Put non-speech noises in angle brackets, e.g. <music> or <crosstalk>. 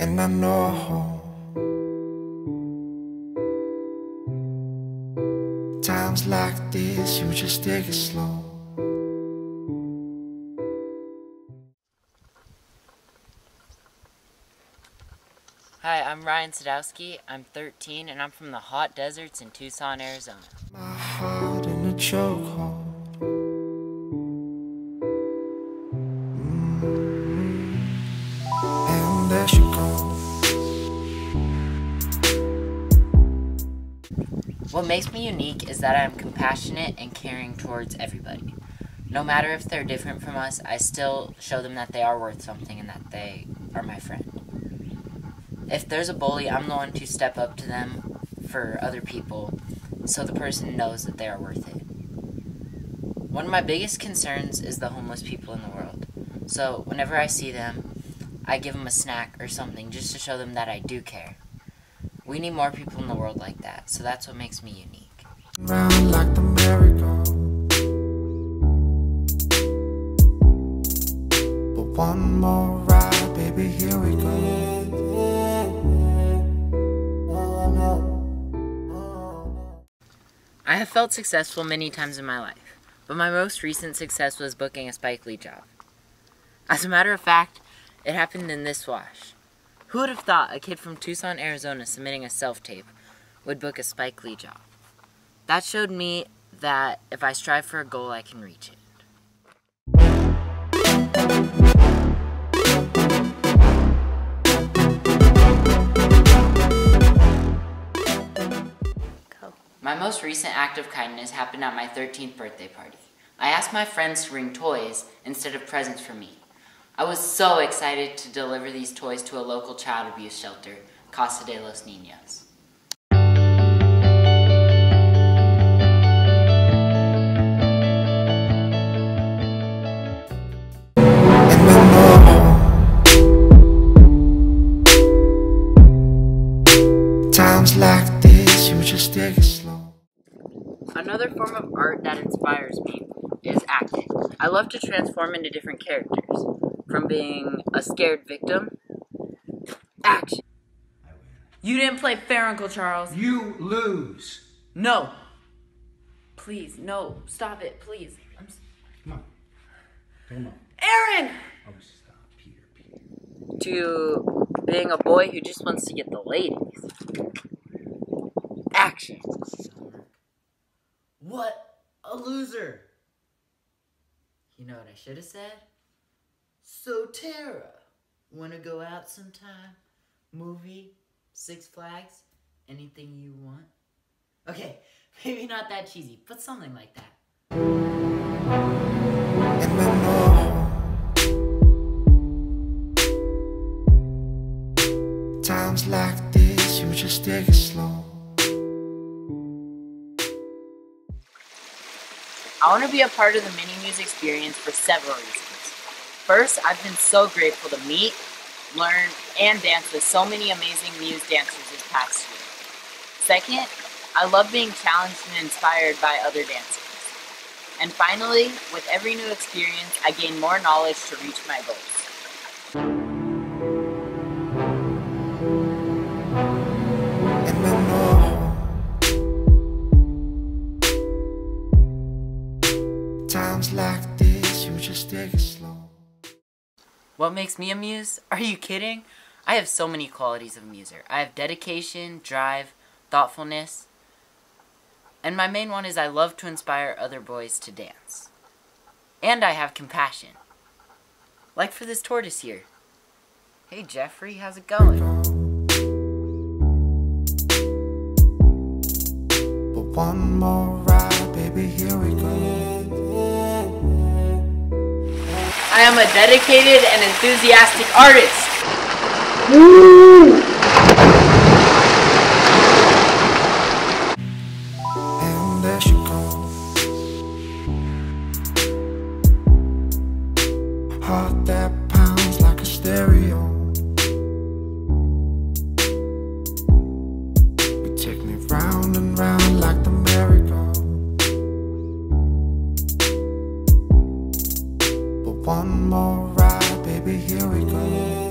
And I know times like this, you just take it slow. Hi, I'm Ryan Sadowsky. I'm 13 and I'm from the hot deserts in Tucson, Arizona. What makes me unique is that I'm compassionate and caring towards everybody. No matter if they're different from us, I still show them that they are worth something and that they are my friend. If there's a bully, I'm the one to step up to them for other people so the person knows that they are worth it. One of my biggest concerns is the homeless people in the world. So whenever I see them, I give them a snack or something just to show them that I do care. We need more people in the world like that, so that's what makes me unique. Round like the. But one more ride, baby, here we go. I have felt successful many times in my life, but my most recent success was booking a Spike Lee job. As a matter of fact, it happened in this wash. Who would have thought a kid from Tucson, Arizona submitting a self tape would book a Spike Lee job? That showed me that if I strive for a goal, I can reach it. My most recent act of kindness happened at my 13th birthday party. I asked my friends to bring toys instead of presents for me. I was so excited to deliver these toys to a local child abuse shelter, Casa de los Niños. And I know times like this, you just take it slow. Another form of art that inspires me is acting. I love to transform into different characters, from being a scared victim. Action. You didn't play fair, Uncle Charles. You lose. No. Please, no. Stop it, please. I'm Come on. Come on. Aaron! Oh, stop, Peter. Peter. To being a boy who just wants to get the ladies. Action. What a loser. You know what I should have said? So, Tara, want to go out sometime? Movie? Six Flags? Anything you want? Okay, <laughs> maybe not that cheesy, but something like that. And I know times like this, you just take it slow. I want to be a part of the Mini Muse experience for several reasons. First, I've been so grateful to meet, learn, and dance with so many amazing Muse dancers this past year. Second, I love being challenged and inspired by other dancers. And finally, with every new experience, I gain more knowledge to reach my goals. What makes me a muse? Are you kidding? I have so many qualities of a muser. I have dedication, drive, thoughtfulness, and my main one is I love to inspire other boys to dance. And I have compassion. Like for this tortoise here. Hey Jeffrey, how's it going? But one more I am a dedicated and enthusiastic artist. One more ride, baby, here we go.